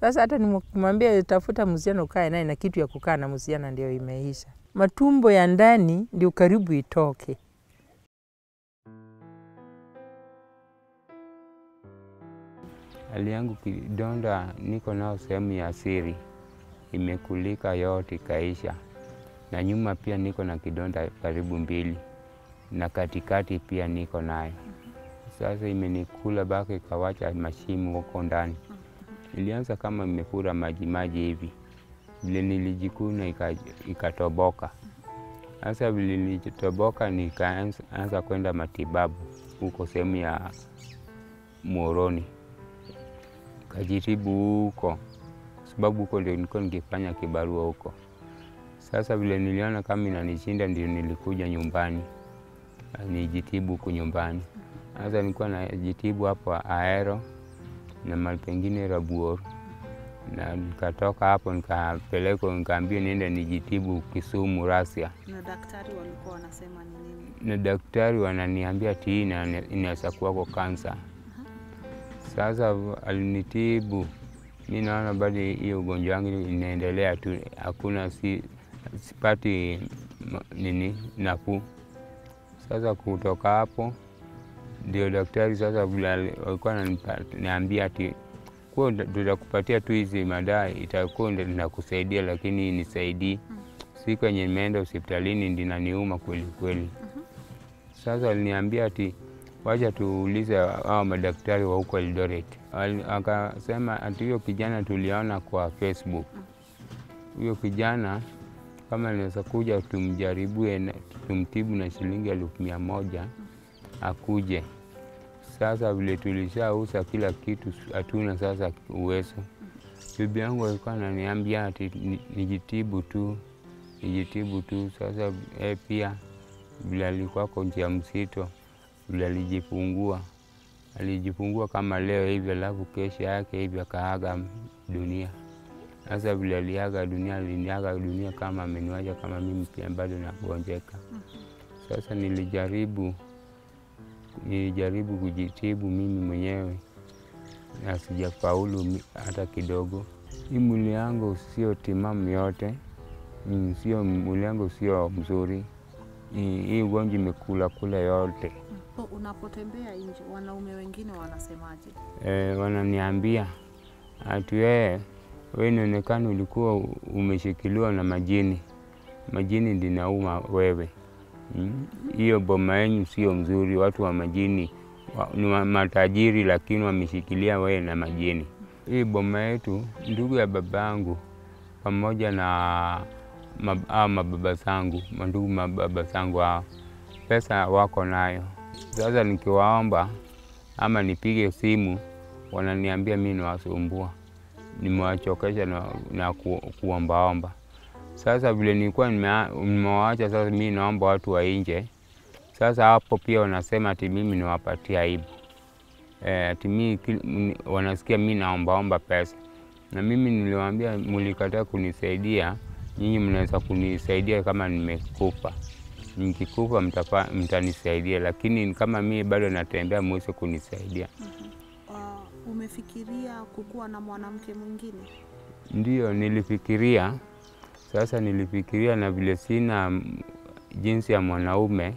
Sasa hata nimwambia tafuta msichana ukae naye na kitu ya kukaa na msichana, ndio imeisha. Matumbo ya ndani ndio karibu itoke. Hali yangu kidonda niko nao sehemu ya siri, imekulika yote ikaisha, na nyuma pia niko na kidonda karibu mbili, na katikati pia niko nayo. Sasa imenikula baki ikawacha mashimo huko ndani. Ilianza kama imefura maji maji hivi, vile nilijikuna ikatoboka. Sasa vile nilitoboka, nikaanza kwenda matibabu huko sehemu ya Muhoroni kajitibu huko, sababu huko ndio nilikuwa nikifanya kibarua huko. Sasa vile niliona kama inanishinda, ndio nilikuja nyumbani nijitibu huku nyumbani. Sasa nilikuwa najitibu hapo Ahero na mali pengine Rabuor, na nikatoka hapo nikapelekwa, nikaambia niende nijitibu Kisumu Rasia, Na daktari walikuwa wanasema ni nini? na daktari wananiambia ti hii inaweza kuwako kansa. Sasa alinitibu, mi naona bado hiyo ugonjwa wangu inaendelea tu, hakuna si, sipati nini nafuu. Sasa kutoka hapo ndio daktari sasa walikuwa naniambia ati kuwa tutakupatia tu hizi madawa itakuwa nakusaidia, lakini nisaidii. si kwenye nimeenda hospitalini ndinaniuma kweli kweli. Sasa aliniambia ati wacha tuulize hao madaktari wa huko Eldoret. Akasema ati huyo kijana tuliona kwa Facebook, huyo kijana kama anaweza kuja tumjaribue, tumtibu na shilingi elfu mia moja akuje. Sasa vile tulishauza kila kitu, hatuna sasa uwezo. Bibi yangu alikuwa ananiambia ati nijitibu tu, nijitibu tu. Sasa e, pia vile alikuwako njia mzito vile alijifungua alijifungua kama leo hivi, alafu kesho yake hivi akaaga dunia. Sasa vile aliaga dunia, aliniaga dunia kama ameniwacha kama mimi pia bado nagonjeka. Sasa nilijaribu nilijaribu kujitibu mimi mwenyewe na sijafaulu hata kidogo. Hii mwili yangu sio timamu yote, sio mwili yangu sio mzuri. Hii ugonjwa imekula kula yote. Unapotembea nje, wanaume wengine wanasemaje? E, wananiambia ati wewe wewe inaonekana ulikuwa umeshikiliwa na majini, majini ndinauma wewe hiyo hmm? Boma yenyu sio mzuri, watu wa majini ni matajiri lakini wameshikilia wewe na majini. Hii boma yetu, ndugu ya babangu pamoja na hao mababa zangu, mandugu mababa zangu hao, pesa wako nayo sasa nikiwaomba ama nipige simu wananiambia mi nawasumbua, nimewachokesha na, na ku, kuombaomba. Sasa vile nilikuwa nimewaacha, sasa mimi naomba watu wa nje. Sasa hapo pia wanasema ati mimi niwapatia aibu e, ati mimi wanasikia mimi naombaomba pesa, na mimi niliwaambia mlikataa kunisaidia, nyinyi mnaweza kunisaidia kama nimekufa nikikufa mtanisaidia, lakini kama mimi bado natembea mweze kunisaidia. Uh, umefikiria kukuwa na mwanamke mwingine? Ndio nilifikiria. Sasa nilifikiria na vile sina jinsi ya mwanaume,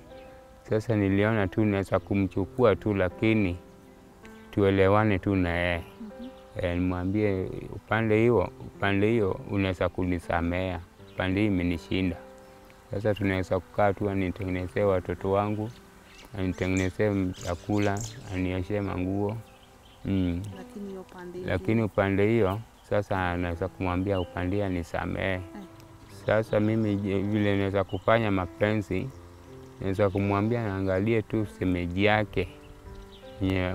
sasa niliona tu naweza kumchukua tu, lakini tuelewane tu na yeye mm -hmm. e, nimwambie upande hiyo upande hiyo unaweza kunisamea, upande hii imenishinda sasa tunaweza kukaa tu, anitengenezee watoto wangu, anitengenezee chakula, anioshe manguo mm. Lakini upande hiyo sasa anaweza kumwambia upande anisamehe. Sasa mimi vile naweza kufanya mapenzi, naweza kumwambia naangalie tu semeji yake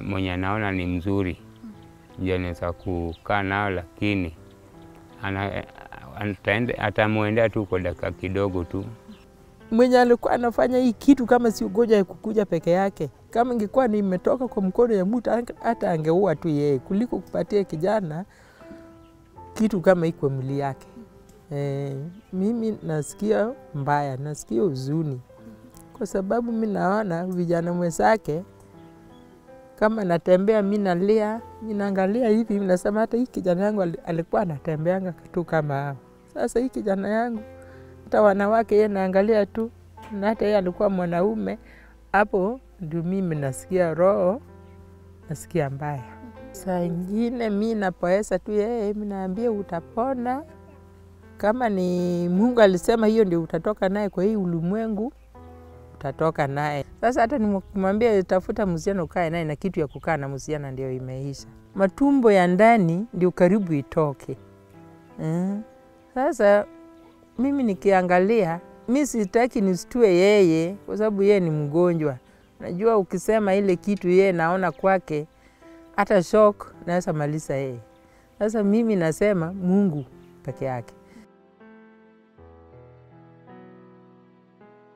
mwenye anaona ni mzuri, ndio naweza kukaa nao, lakini atamwendea tu kwa dakika kidogo tu mwenye alikuwa anafanya hii kitu kama si ugonjwa kukuja peke yake. Kama ingekuwa nimetoka kwa mkono ya mtu, hata angeua tu yeye kuliko kupatia kijana kitu kama iko mwili yake. E, mimi nasikia mbaya, nasikia huzuni kwa sababu mi naona vijana mwenzake kama natembea mi nalia, mi naangalia hivi, nasema hata hii kijana yangu ali- alikuwa anatembeanga tu kama hao. Sasa hii kijana yangu hata wanawake ye naangalia tu, na hata yeye alikuwa mwanaume. Hapo ndio mimi nasikia roho, nasikia mbaya. Saa ingine mi napoesa tu yeye, mi naambia utapona. Kama ni Mungu alisema hiyo ndio utatoka naye kwa hii ulimwengu, utatoka naye. Sasa hata nimwambia tafuta msichana ukae naye, na kitu ya kukaa na msichana ndio imeisha. Matumbo ya ndani ndio karibu itoke. Mm. Sasa mimi nikiangalia, mi sitaki nisitue yeye kwa sababu yeye ni mgonjwa. Najua ukisema ile kitu yeye naona kwake, hata shock naweza maliza yeye. Sasa mimi nasema Mungu peke yake.